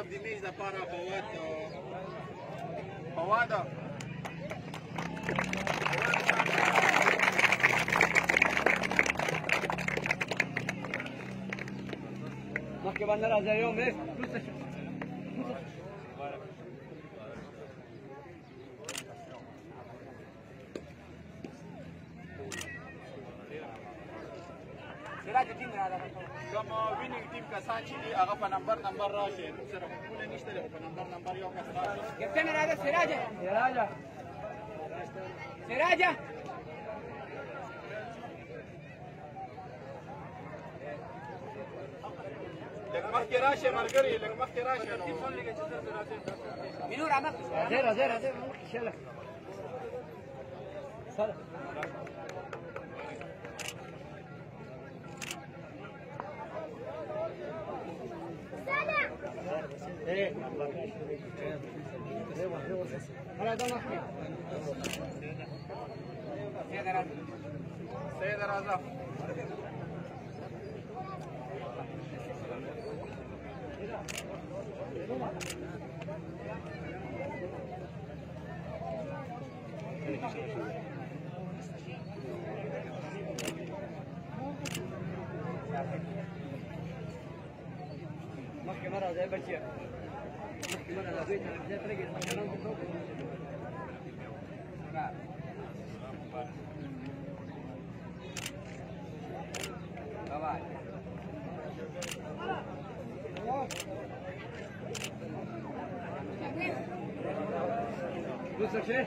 of the Maize لپاره مواد مواد مخکې باندې راځي یو مې هرات ټیم را کوم ویننګ ټیم کسان چې دي هغه په نمبر نمبر راشي سره کوله نشته لري په نمبر نمبر یو کس راشي کپتن راځه سراج سراج سراج لکه مخکې راشه ملګری لکه مخکې راشه مینور عمل راځه راځه راځه مخکې شله سره で、س ي Mas que a h a Batia. Давай. Тут сошли?